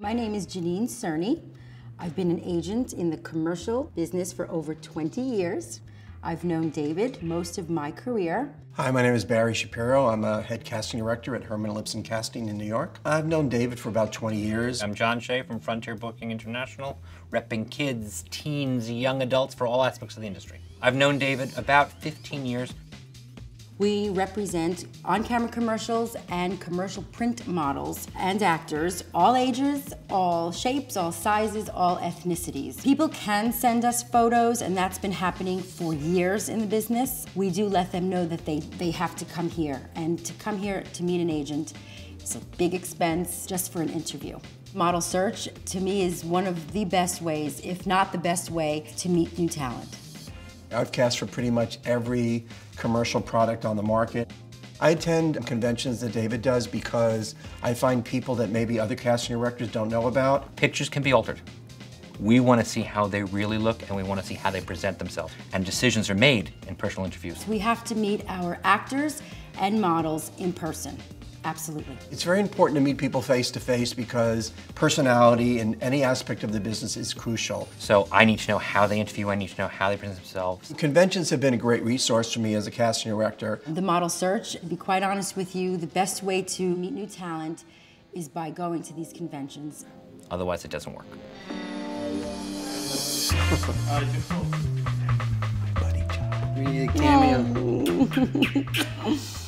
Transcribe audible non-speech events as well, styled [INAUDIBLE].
My name is Janine Cerny. I've been an agent in the commercial business for over 20 years. I've known David most of my career. Hi, my name is Barry Shapiro. I'm a head casting director at Herman Lipson Casting in New York. I've known David for about 20 years. I'm John Shea from Frontier Booking International, repping kids, teens, young adults for all aspects of the industry. I've known David about 15 years. We represent on-camera commercials and commercial print models and actors, all ages, all shapes, all sizes, all ethnicities. People can send us photos and that's been happening for years in the business. We do let them know that they, they have to come here and to come here to meet an agent is a big expense just for an interview. Model search to me is one of the best ways, if not the best way, to meet new talent. I've cast for pretty much every commercial product on the market. I attend conventions that David does because I find people that maybe other casting directors don't know about. Pictures can be altered. We want to see how they really look and we want to see how they present themselves. And decisions are made in personal interviews. We have to meet our actors and models in person. Absolutely. It's very important to meet people face to face because personality in any aspect of the business is crucial. So I need to know how they interview, I need to know how they present themselves. Conventions have been a great resource for me as a casting director. The model search, to be quite honest with you, the best way to meet new talent is by going to these conventions. Otherwise, it doesn't work. [LAUGHS] Buddy job. We need a cameo. [LAUGHS] [LAUGHS]